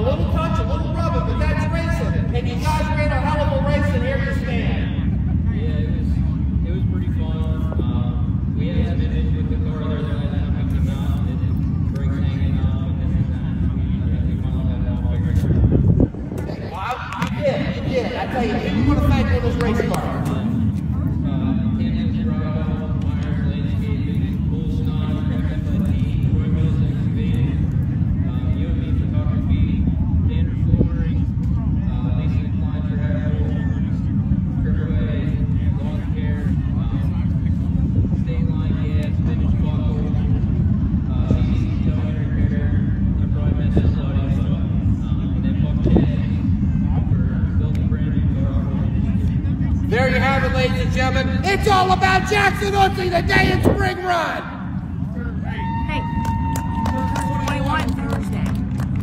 a little touch, a little rubber, but that's racing. And you guys ran a hell of a race, and here you stand. Yeah, it was it was pretty fun. Um, we had some issues with the car there that I had to come out and brakes hanging up and this and that. We, finally all figured out. Well, I- you did, you did. I tell you, who you want to thank for this race car? There you have it, ladies and gentlemen. It's all about Jackson Eutzy, the day in spring run. Hey, 21 Thursday.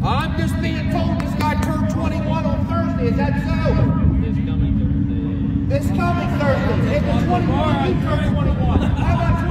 I'm just being told this guy turned 21 on Thursday. Is that so? This coming Thursday. This coming Thursday. It was 21. You turned 21. How about